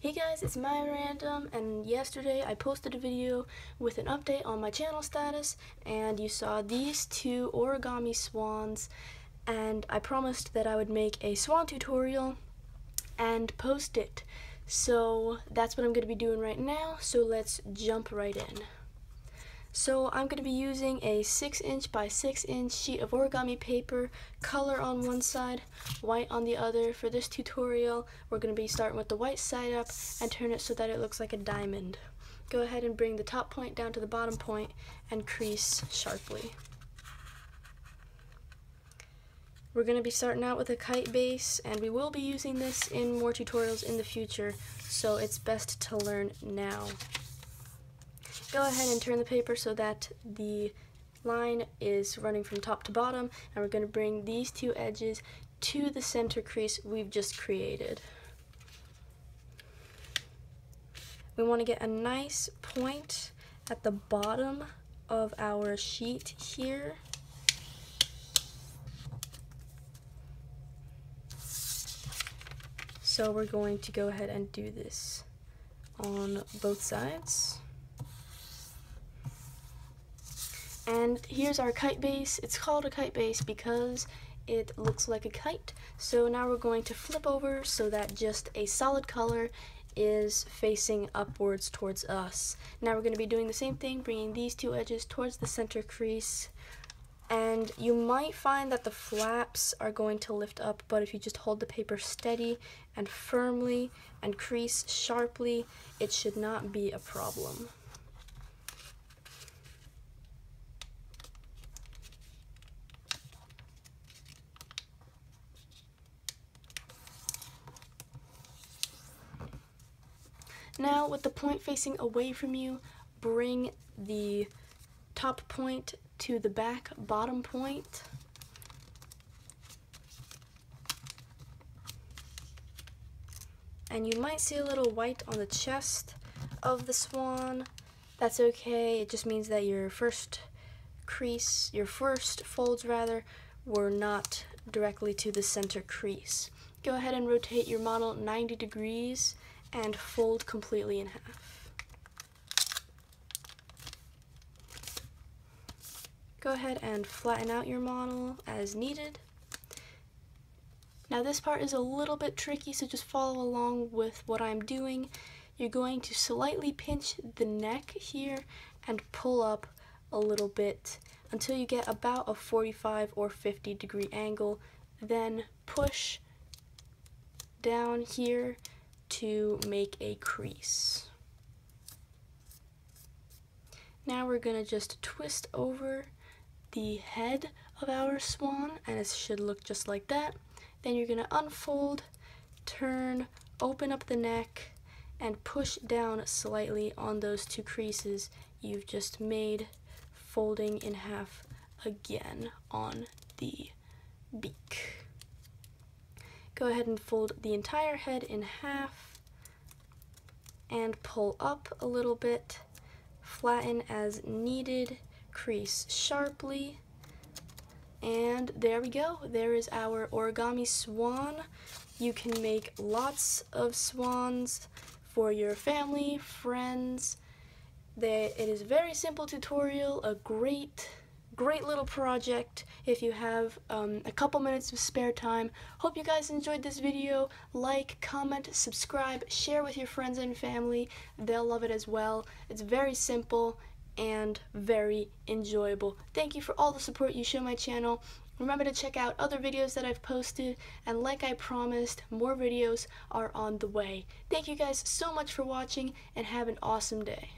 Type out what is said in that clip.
Hey guys, it's My Random, and yesterday I posted a video with an update on my channel status, and you saw these two origami swans, and I promised that I would make a swan tutorial and post it. So that's what I'm going to be doing right now, so let's jump right in. So I'm going to be using a 6 inch by 6 inch sheet of origami paper, color on one side, white on the other. For this tutorial, we're going to be starting with the white side up and turn it so that it looks like a diamond. Go ahead and bring the top point down to the bottom point and crease sharply. We're going to be starting out with a kite base and we will be using this in more tutorials in the future, so it's best to learn now go ahead and turn the paper so that the line is running from top to bottom and we're going to bring these two edges to the center crease we've just created. We want to get a nice point at the bottom of our sheet here. So we're going to go ahead and do this on both sides. And here's our kite base. It's called a kite base because it looks like a kite. So now we're going to flip over so that just a solid color is facing upwards towards us. Now we're going to be doing the same thing, bringing these two edges towards the center crease. And you might find that the flaps are going to lift up, but if you just hold the paper steady and firmly and crease sharply, it should not be a problem. Now with the point facing away from you, bring the top point to the back bottom point. And you might see a little white on the chest of the swan. That's okay, it just means that your first crease, your first folds rather, were not directly to the center crease. Go ahead and rotate your model 90 degrees and fold completely in half. Go ahead and flatten out your model as needed. Now this part is a little bit tricky, so just follow along with what I'm doing. You're going to slightly pinch the neck here and pull up a little bit until you get about a 45 or 50 degree angle. Then push down here to make a crease. Now we're going to just twist over the head of our swan and it should look just like that. Then you're going to unfold, turn, open up the neck, and push down slightly on those two creases you've just made, folding in half again on the beak. Go ahead and fold the entire head in half and pull up a little bit, flatten as needed, crease sharply, and there we go. There is our origami swan. You can make lots of swans for your family, friends. They, it is a very simple tutorial, a great great little project if you have um, a couple minutes of spare time. Hope you guys enjoyed this video. Like, comment, subscribe, share with your friends and family. They'll love it as well. It's very simple and very enjoyable. Thank you for all the support you show my channel. Remember to check out other videos that I've posted, and like I promised, more videos are on the way. Thank you guys so much for watching, and have an awesome day.